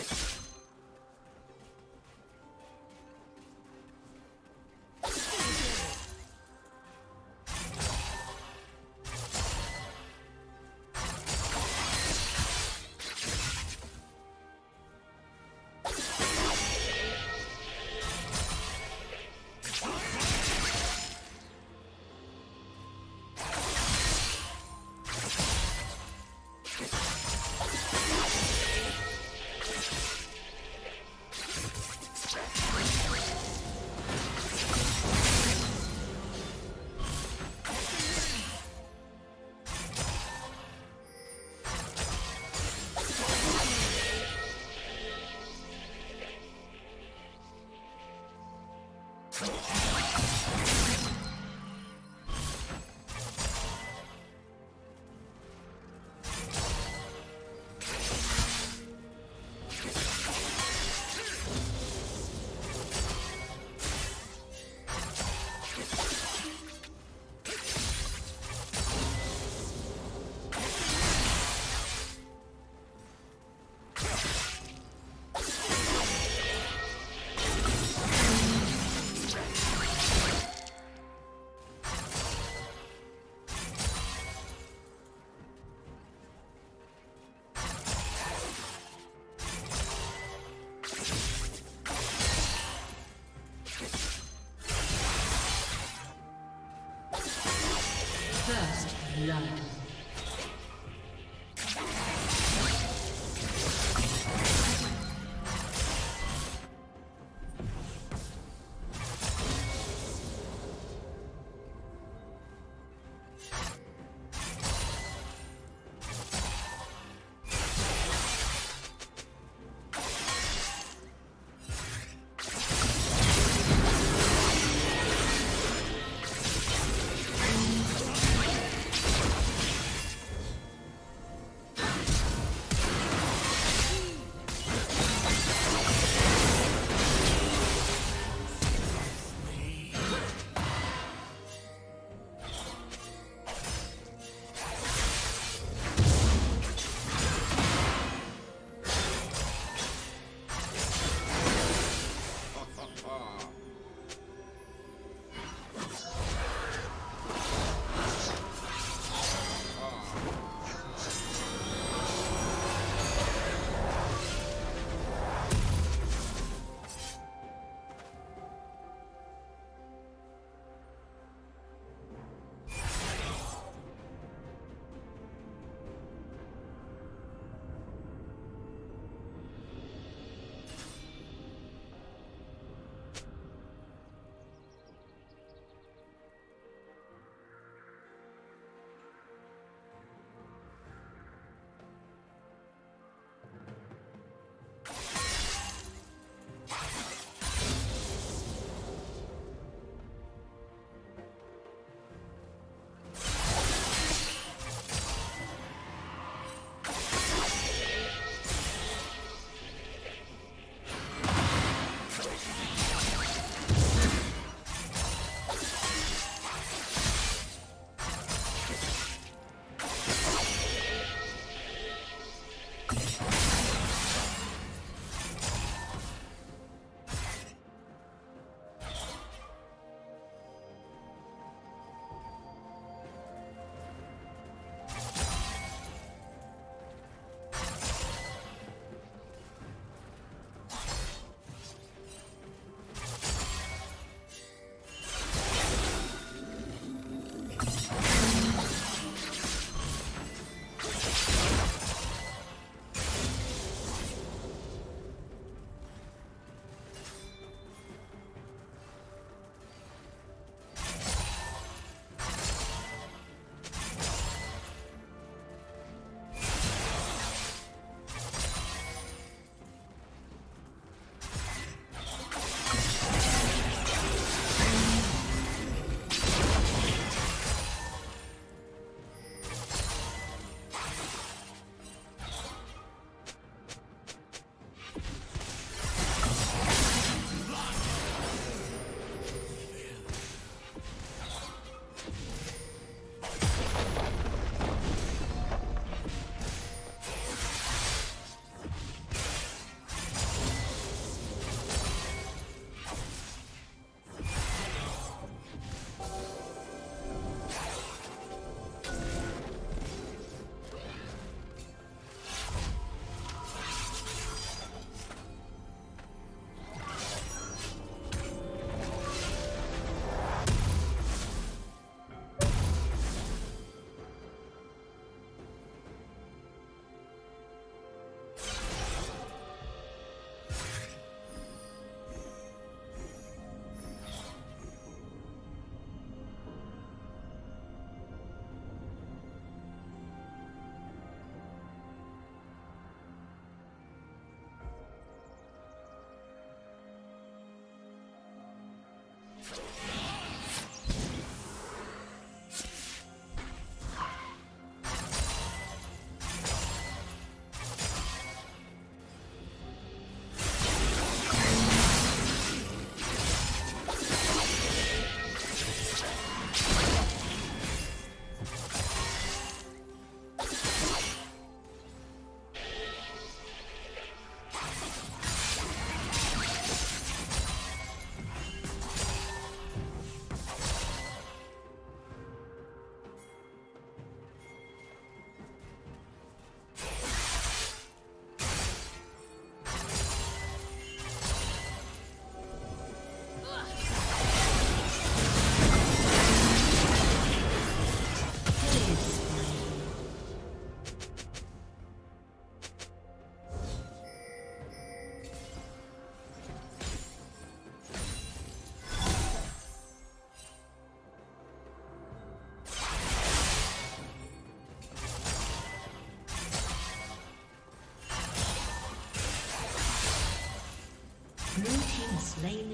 you Blood.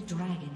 Dragon.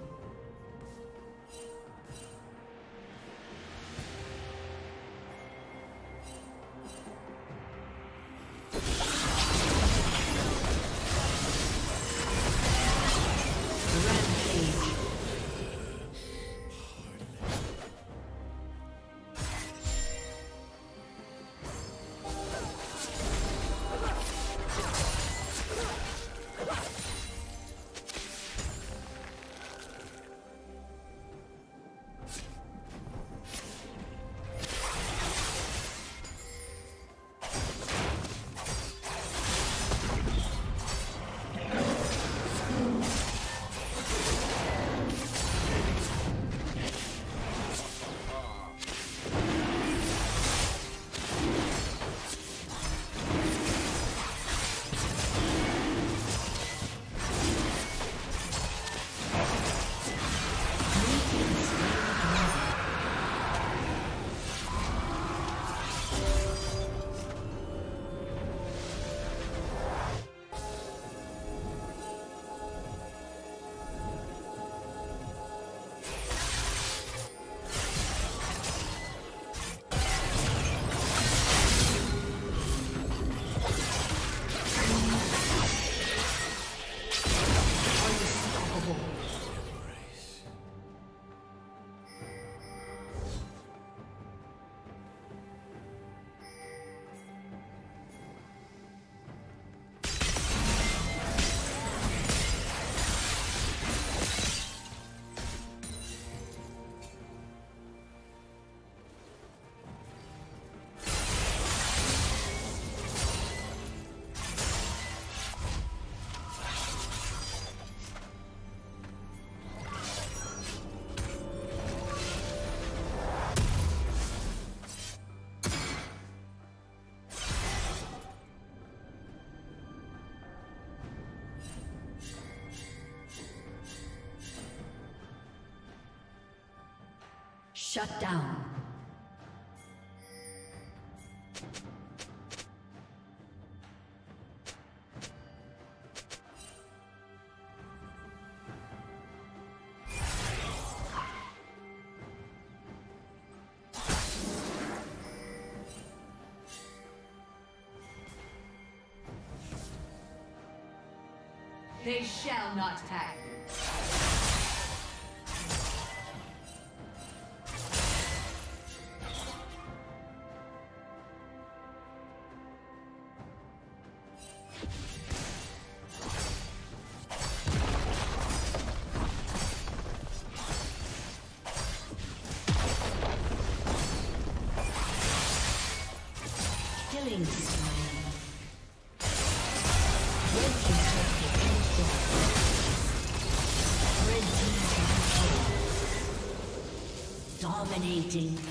Shut down. They shall not hack. Killing Dominating.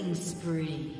Killing spree.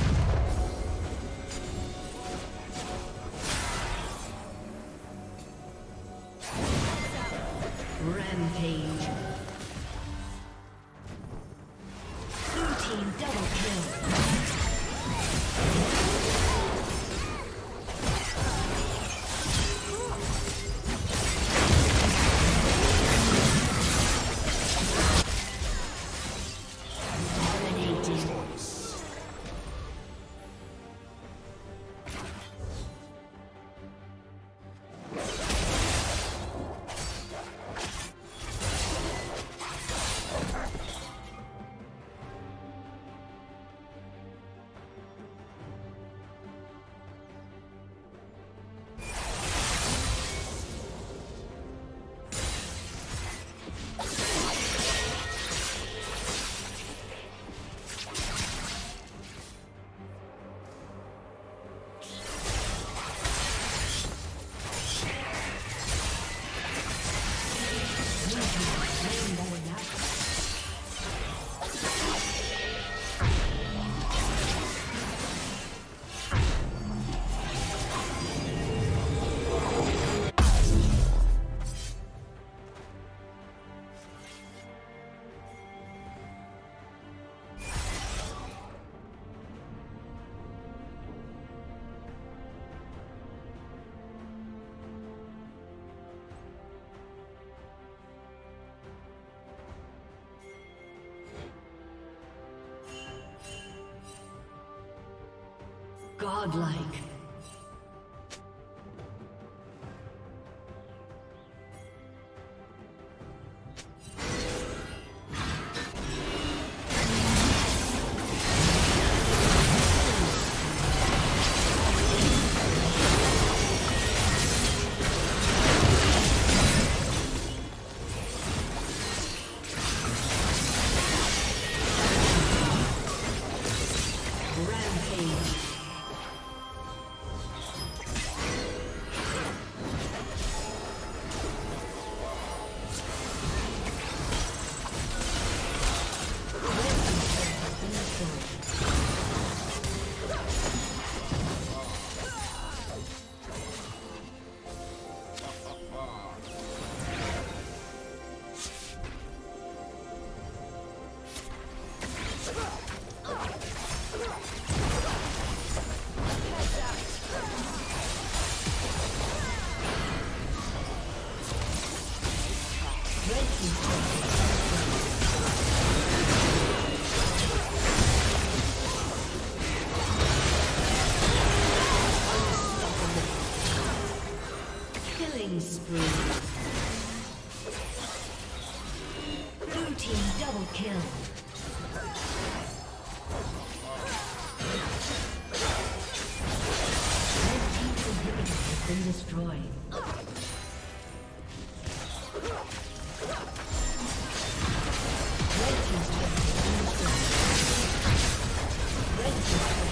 Godlike. double kill. Red team's inhibitor has been destroyed. Red team's has been destroyed. Red team's